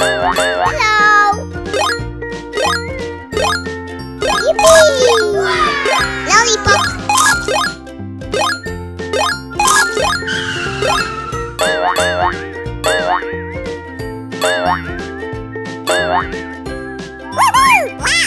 Hello. Yippee! Lollipop. Wow!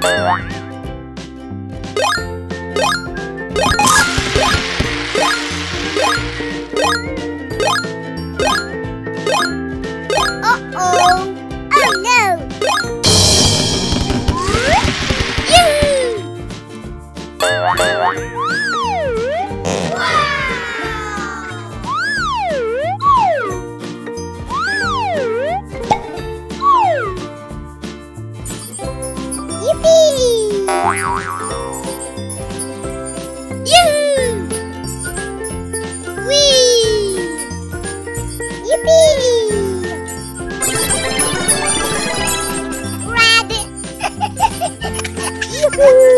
Uh-oh. Yoo-hoo!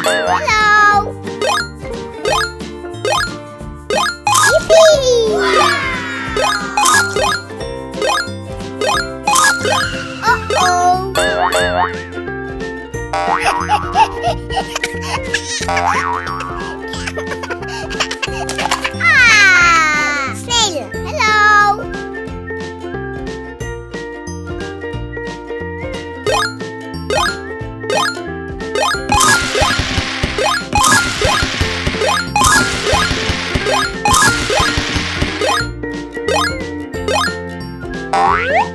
Hello! Yippee! Uh-oh! Oh,